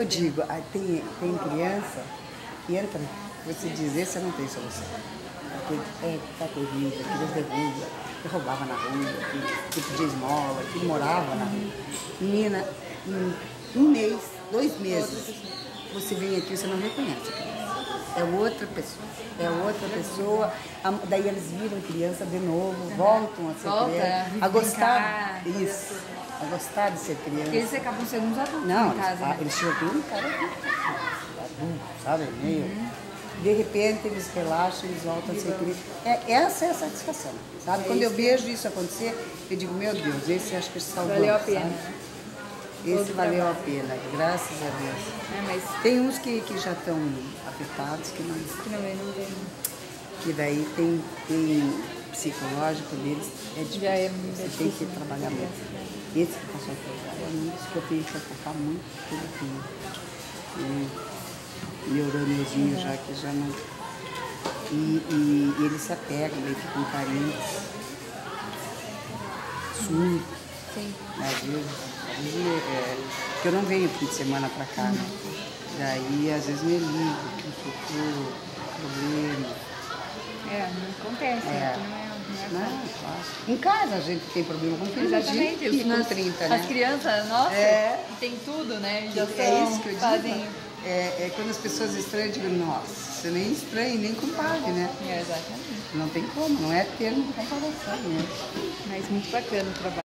Eu digo, tem, tem criança que entra, você diz, esse não tem solução. Aquele é, tá terrível, aquele é rua, que roubava na rua, que, que pedia esmola, que morava na rua. Menina, em um mês, dois meses, você vem aqui e você não reconhece a criança. É outra pessoa. É outra pessoa. Daí eles viram criança de novo, voltam a ser criança. a gostar. Isso. A gostar de ser criança. Eles acabam sendo uns adultos Não, em casa, né? eles chegam um cara adulto, sabe? Meio. De repente eles relaxam, eles voltam a ser criança. É, essa é a satisfação, sabe? Quando eu vejo isso acontecer, eu digo, meu Deus, esse acho que salvou. Valeu a pena, sabe? né? Esse valeu a trabalho. pena, graças a Deus. É, Tem uns que, que já estão afetados, que, não, que não não vem. que daí tem, tem psicológico deles, é difícil. Já é Você tem que trabalhar né? muito. Esse que passou por agora, é um dos que eu tenho que focar muito tudo aqui. E neurôniozinho já que já não. E, e, e eles se apegam, daí ficam carentes. Surdo, Sim. né, às vezes. Às vezes é, porque eu não venho fim de semana pra cá, né? Daí às vezes me ligo, que futuro, problema. É, não acontece, É. aqui é, é claro. Em casa a gente tem problema com filho, Exatamente, a gente os- com nas- 30, né? As crianças, nossa, É. tem tudo, né? Já É são, isso que eu digo. fazem... É, é quando as pessoas estranham, eu digo, nossa, você nem estranha, nem compare, né? É, exatamente. Não tem como, não é termo de comparação, né? Mas muito bacana o trabalho.